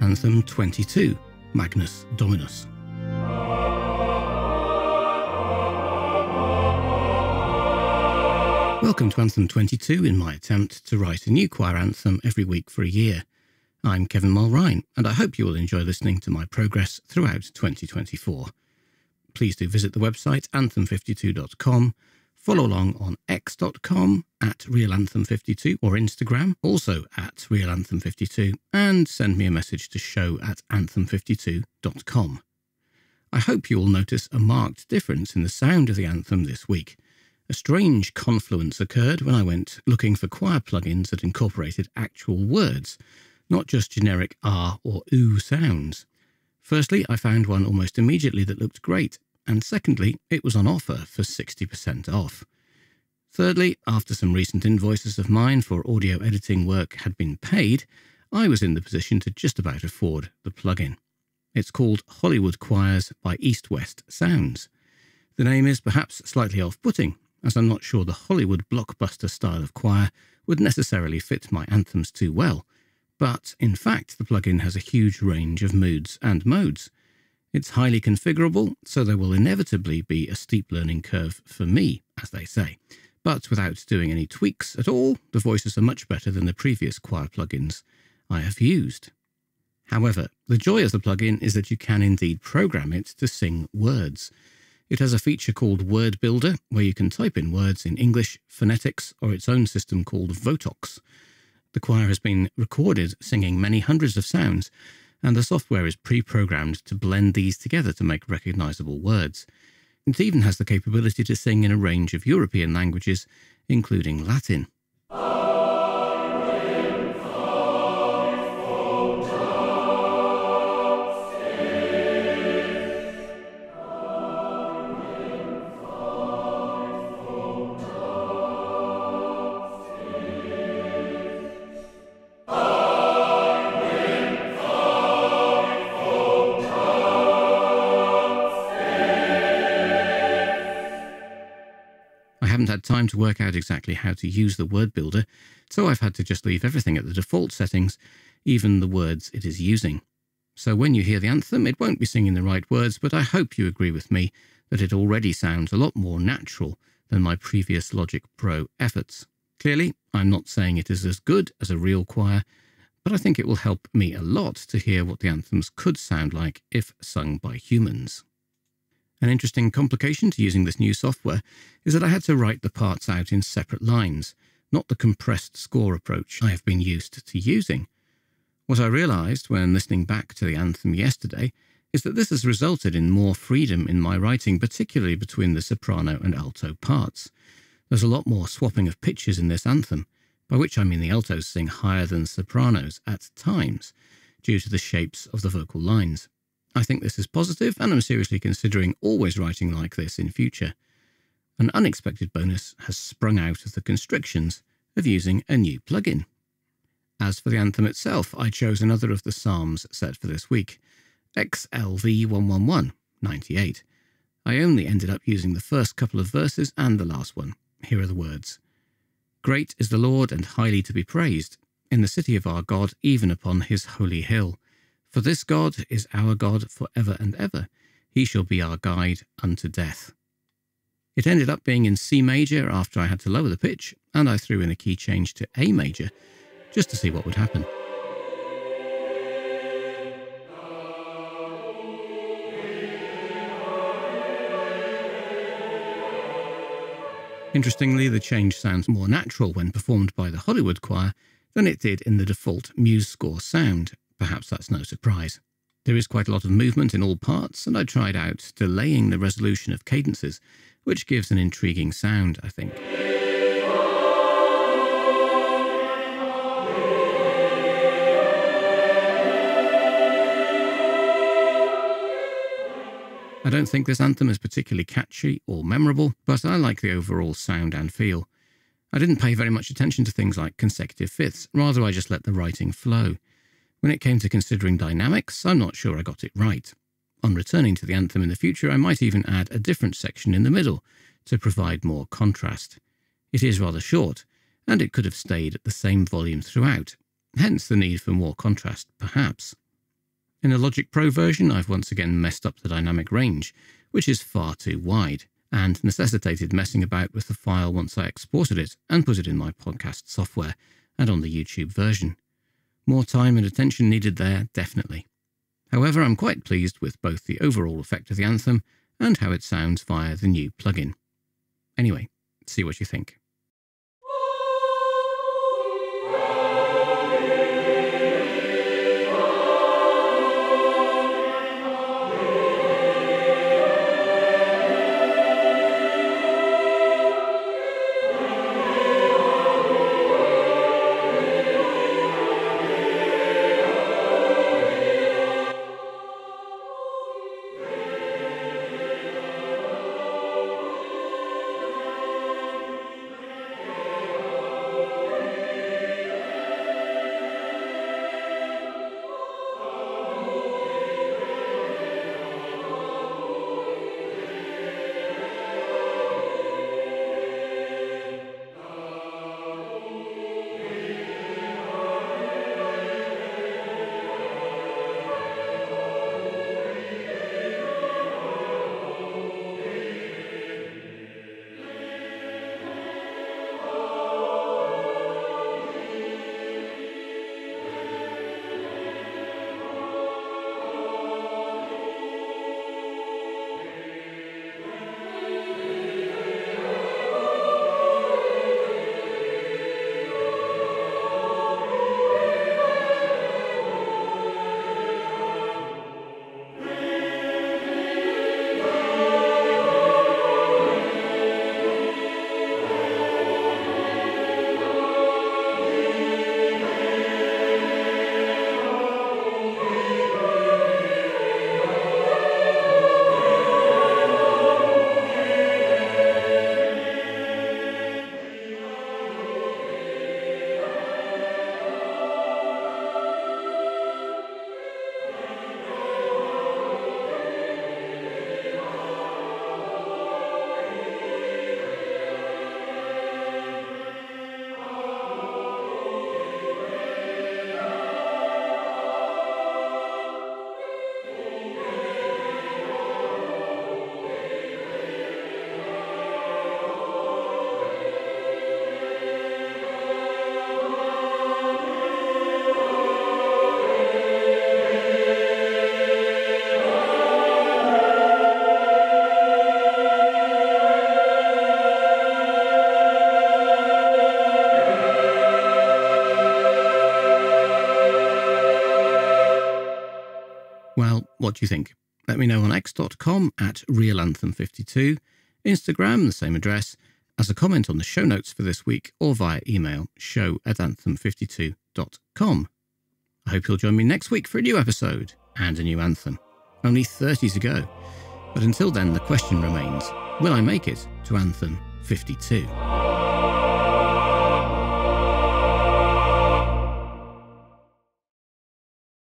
Anthem 22, Magnus Dominus. Welcome to Anthem 22 in my attempt to write a new choir anthem every week for a year. I'm Kevin Mulryne, and I hope you will enjoy listening to my progress throughout 2024. Please do visit the website anthem52.com, follow along on x.com at realanthem52 or Instagram, also at realanthem52, and send me a message to show at anthem52.com. I hope you will notice a marked difference in the sound of the anthem this week. A strange confluence occurred when I went looking for choir plugins that incorporated actual words, not just generic R or OO sounds. Firstly, I found one almost immediately that looked great, and secondly, it was on offer for 60% off. Thirdly, after some recent invoices of mine for audio editing work had been paid, I was in the position to just about afford the plugin. It's called Hollywood Choirs by EastWest Sounds. The name is perhaps slightly off putting, as I'm not sure the Hollywood blockbuster style of choir would necessarily fit my anthems too well, but in fact the plugin has a huge range of moods and modes. It's highly configurable, so there will inevitably be a steep learning curve for me, as they say. But without doing any tweaks at all, the voices are much better than the previous choir plugins I have used. However, the joy of the plugin is that you can indeed program it to sing words. It has a feature called Word Builder, where you can type in words in English, phonetics, or its own system called Votox. The choir has been recorded singing many hundreds of sounds, and the software is pre programmed to blend these together to make recognizable words. It even has the capability to sing in a range of European languages, including Latin. Haven't had time to work out exactly how to use the word builder, so I've had to just leave everything at the default settings, even the words it is using. So when you hear the anthem, it won't be singing the right words, but I hope you agree with me that it already sounds a lot more natural than my previous Logic Pro efforts. Clearly, I'm not saying it is as good as a real choir, but I think it will help me a lot to hear what the anthems could sound like if sung by humans. An interesting complication to using this new software is that I had to write the parts out in separate lines, not the compressed score approach I have been used to using. What I realised when listening back to the anthem yesterday is that this has resulted in more freedom in my writing, particularly between the soprano and alto parts. There's a lot more swapping of pitches in this anthem, by which I mean the altos sing higher than sopranos at times, due to the shapes of the vocal lines. I think this is positive, and I'm seriously considering always writing like this in future. An unexpected bonus has sprung out of the constrictions of using a new plugin. As for the anthem itself, I chose another of the psalms set for this week, XLV111, 98. I only ended up using the first couple of verses and the last one. Here are the words Great is the Lord and highly to be praised, in the city of our God, even upon his holy hill. For this God is our God for ever and ever. He shall be our guide unto death. It ended up being in C major after I had to lower the pitch, and I threw in a key change to A major, just to see what would happen. Interestingly, the change sounds more natural when performed by the Hollywood choir than it did in the default MuseScore sound, Perhaps that's no surprise. There is quite a lot of movement in all parts, and I tried out delaying the resolution of cadences, which gives an intriguing sound, I think. I don't think this anthem is particularly catchy or memorable, but I like the overall sound and feel. I didn't pay very much attention to things like consecutive fifths, rather I just let the writing flow. When it came to considering dynamics, I'm not sure I got it right. On returning to the anthem in the future, I might even add a different section in the middle to provide more contrast. It is rather short, and it could have stayed at the same volume throughout, hence the need for more contrast, perhaps. In the Logic Pro version, I've once again messed up the dynamic range, which is far too wide, and necessitated messing about with the file once I exported it and put it in my podcast software and on the YouTube version. More time and attention needed there, definitely. However, I'm quite pleased with both the overall effect of the anthem and how it sounds via the new plugin. Anyway, see what you think. Well, what do you think? Let me know on x.com at realanthem52, Instagram, the same address, as a comment on the show notes for this week, or via email show at anthem52.com. I hope you'll join me next week for a new episode and a new anthem. Only 30 to go. But until then, the question remains will I make it to Anthem 52?